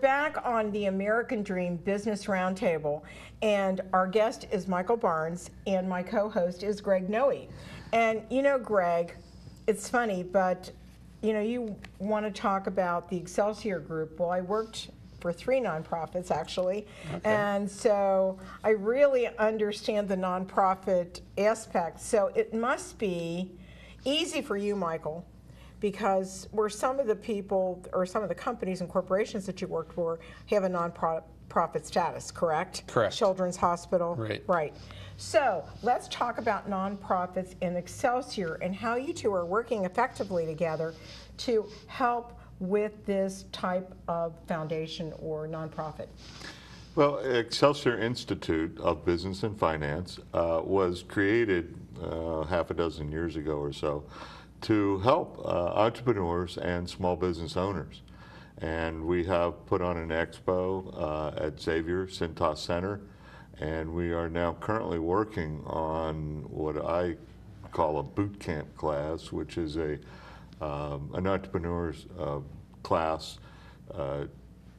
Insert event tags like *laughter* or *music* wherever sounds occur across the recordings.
back on the American Dream Business Roundtable, and our guest is Michael Barnes, and my co host is Greg Noe. And you know, Greg, it's funny, but you know, you want to talk about the Excelsior Group. Well, I worked for three nonprofits actually, and so I really understand the nonprofit aspect. So it must be easy for you, Michael, because where some of the people or some of the companies and corporations that you worked for have a nonprofit status, correct? Correct. Children's Hospital. Right. Right. So let's talk about nonprofits in Excelsior and how you two are working effectively together to help with this type of foundation or nonprofit. Well, Excelsior Institute of Business and Finance uh, was created uh, half a dozen years ago or so to help uh, entrepreneurs and small business owners. And we have put on an expo uh, at Xavier Cintas Center, and we are now currently working on what I call a boot camp class, which is a um, an entrepreneur's uh, class uh,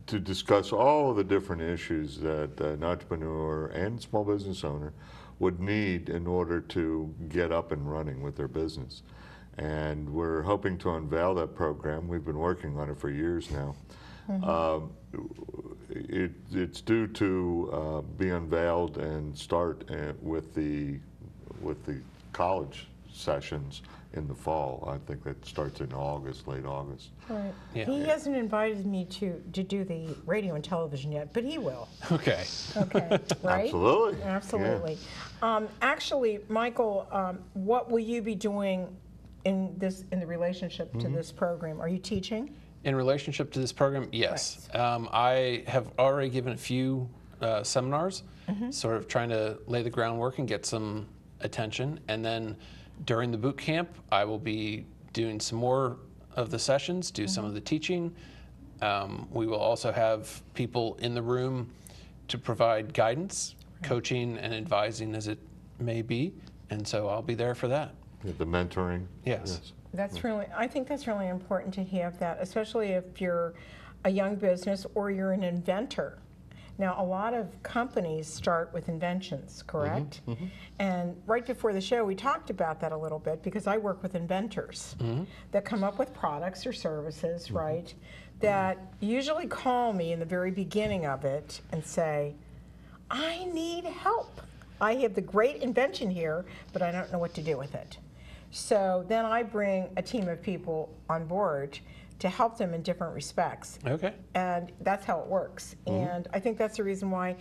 to discuss all of the different issues that an entrepreneur and small business owner would need in order to get up and running with their business. And we're hoping to unveil that program. We've been working on it for years now. Um, it, it's due to uh, be unveiled and start uh, with the with the college sessions in the fall. I think that starts in August, late August. Right. Yeah. He hasn't invited me to, to do the radio and television yet, but he will. Okay. Okay, *laughs* right? Absolutely, yeah. Absolutely. Um, actually, Michael, um, what will you be doing in this in the relationship Mm-hmm. to this program? Are you teaching? In relationship to this program, yes. Um, I have already given a few uh, seminars, sort of trying to lay the groundwork and get some attention. And then during the boot camp, I will be doing some more of the sessions, do some of the teaching. Um, we will also have people in the room to provide guidance, coaching, and advising as it may be. And so I'll be there for that. The mentoring. Yes. That's really, I think that's really important to have that, especially if you're a young business or you're an inventor. Now, a lot of companies start with inventions, mm-hmm, correct? Mm-hmm. And right before the show, we talked about that a little bit because I work with inventors mm-hmm. that come up with products or services, right? That usually call me in the very beginning of it and say, I need help. I have the great invention here, but I don't know what to do with it. So then I bring a team of people on board to help them in different respects. Okay. And that's how it works. Mm-hmm. And I think that's the reason why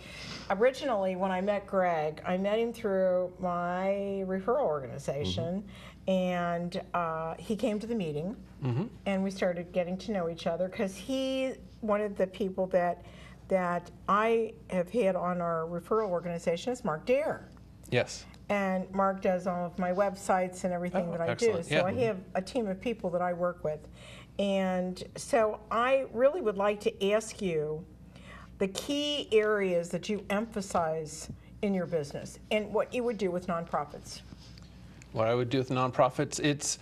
originally when I met Greg, I met him through my referral organization. Mm-hmm. And uh, he came to the meeting mm-hmm. and we started getting to know each other because he, one of the people that that I have had on our referral organization is Mark Dare. Yes. And Mark does all of my websites and everything Oh, that I excellent. do. So Yeah. I have a team of people that I work with. And so I really would like to ask you the key areas that you emphasize in your business and what you would do with nonprofits. What I would do with nonprofits, it's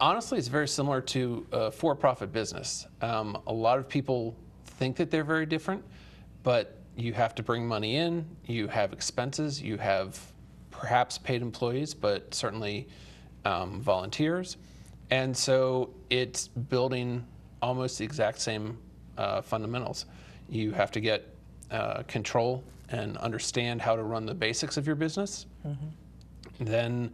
honestly, it's very similar to a for-profit business. Um, a lot of people think that they're very different, but you have to bring money in. You have expenses. You have perhaps paid employees, but certainly um, volunteers, and so it's building almost the exact same uh, fundamentals. You have to get uh, control and understand how to run the basics of your business then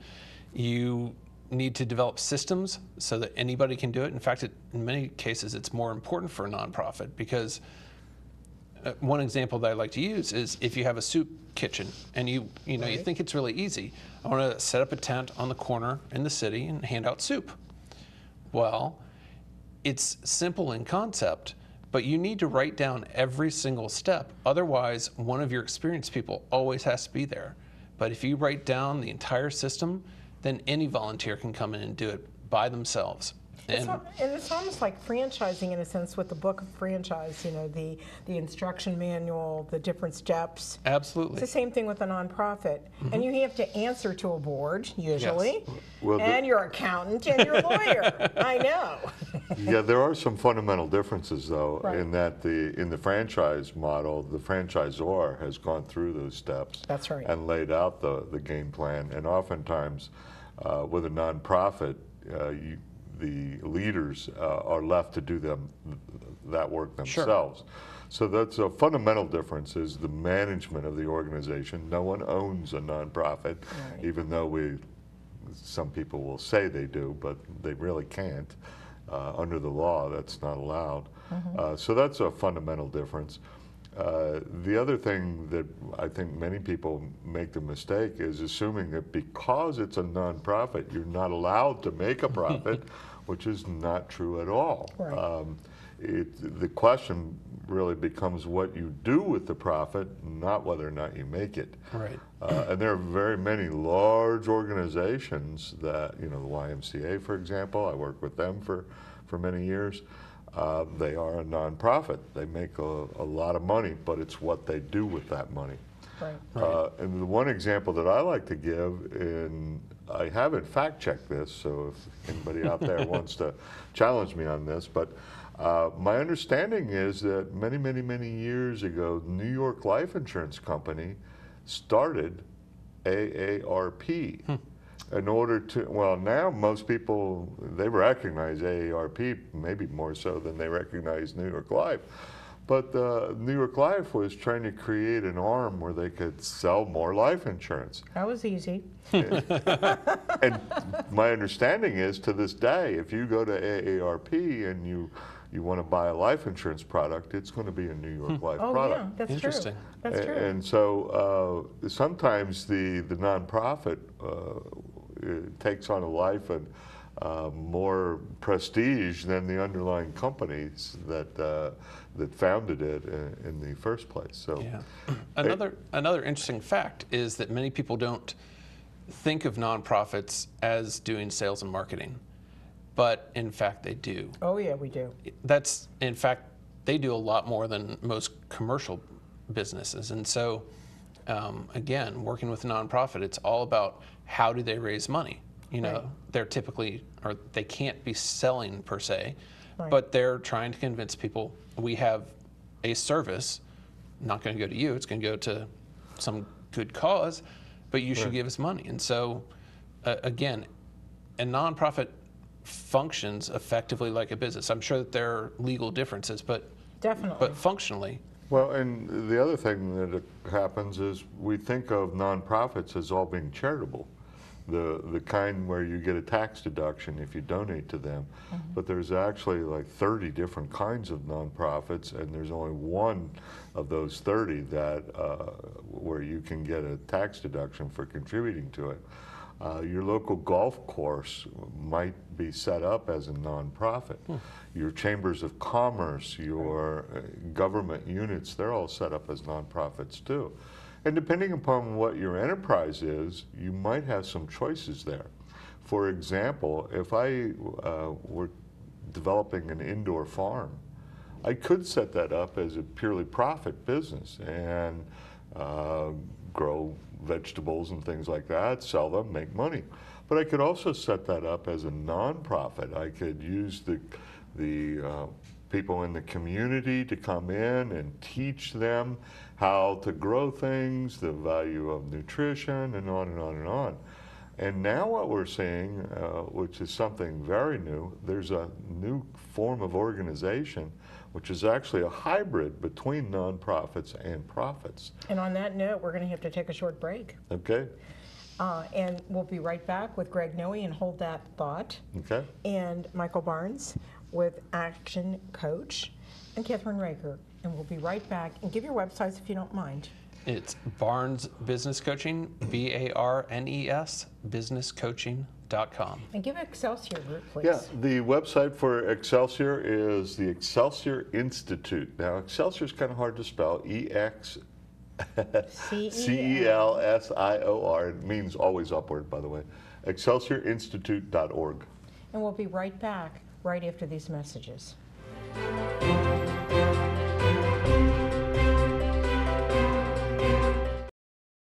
you need to develop systems so that anybody can do it. In fact, it, in many cases, it's more important for a nonprofit because uh, one example that I like to use is if you have a soup kitchen and you you know you think it's really easy. I want to set up a tent on the corner in the city and hand out soup. Well, it's simple in concept, but you need to write down every single step. Otherwise, one of your experienced people always has to be there. But if you write down the entire system, then any volunteer can come in and do it by themselves. It's And al- and it's almost like franchising in a sense with the book of franchise, you know, the, the instruction manual, the different steps. Absolutely. It's the same thing with a nonprofit. Mm-hmm. And you have to answer to a board, usually, Well, the- and your accountant and your lawyer. *laughs* I know. Yeah, there are some fundamental differences, though, Right. in that the, in the franchise model, the franchisor has gone through those steps. That's right. And laid out the, the game plan, and oftentimes, uh, with a nonprofit, uh, you, the leaders uh, are left to do them, that work themselves. Sure. So that's a fundamental difference is the management of the organization. No one owns a nonprofit, Right. even though we, some people will say they do, but they really can't. Uh, under the law, that's not allowed. Uh, so that's a fundamental difference. Uh, the other thing that I think many people make the mistake is assuming that because it's a nonprofit, you're not allowed to make a *laughs* profit, which is not true at all. Right. Um, it, the question really becomes what you do with the profit, not whether or not you make it. Right. Uh, and there are very many large organizations that, you know, the YMCA, for example, I worked with them for, for many years. Uh, they are a nonprofit. They make a, a lot of money, but it's what they do with that money. Right. Uh, and the one example that I like to give, and I haven't fact checked this, so if anybody out there *laughs* wants to challenge me on this, but uh, my understanding is that many, many, many years ago, New York Life Insurance Company started AARP. In order to, well, now most people, they recognize AARP maybe more so than they recognize New York Life. But uh, New York Life was trying to create an arm where they could sell more life insurance. That was easy. *laughs* And my understanding is to this day, if you go to AARP and you, you want to buy a life insurance product, it's going to be a New York Life Oh, product. yeah, that's true. Interesting. That's true. And so uh, sometimes the, the nonprofit uh, it takes on a life and uh, more prestige than the underlying companies that, uh, that founded it in, in the first place. So Yeah. *clears throat* Another another interesting fact is that many people don't think of nonprofits as doing sales and marketing, but in fact they do. Oh, yeah, we do. That's in fact they do a lot more than most commercial businesses, and so um, again, working with a nonprofit, it's all about how do they raise money. You know, Right. they're typically or they can't be selling per se, Right. but they're trying to convince people we have a service. Not going to go to you; it's going to go to some good cause, but you should give us money. And so, uh, again, a nonprofit functions effectively like a business. I'm sure that there are legal differences, but Definitely. but functionally, Well, and the other thing that happens is we think of nonprofits as all being charitable, the the kind where you get a tax deduction if you donate to them. But there's actually like 30 different kinds of nonprofits, and there's only one of those 30 that uh, where you can get a tax deduction for contributing to it. Uh, your local golf course might be set up as a nonprofit. Your chambers of commerce, your uh, government units, they're all set up as nonprofits too. And depending upon what your enterprise is, you might have some choices there. For example, if I uh, were developing an indoor farm, I could set that up as a purely profit business and uh, grow vegetables and things like that, sell them, make money. But I could also set that up as a nonprofit. I could use the the uh, people in the community to come in and teach them how to grow things, the value of nutrition, and on and on and on. And now what we're seeing, uh, which is something very new, there's a new form of organization, which is actually a hybrid between nonprofits and profits. And on that note, we're going to have to take a short break. Okay? Uh, and we'll be right back with Greg Noe and hold that thought. Okay? And Michael Barnes with Action Coach and Kathryn Raaker. And we'll be right back. And give your websites if you don't mind. It's Barnes Business Coaching, B A R N E S, businesscoaching.com. And give Excelsior Group, please. Yeah, the website for Excelsior is the Excelsior Institute. Now, Excelsior is kind of hard to spell. E X C C E L S I O R. It means always upward, by the way. ExcelsiorInstitute.org. And we'll be right back right after these messages.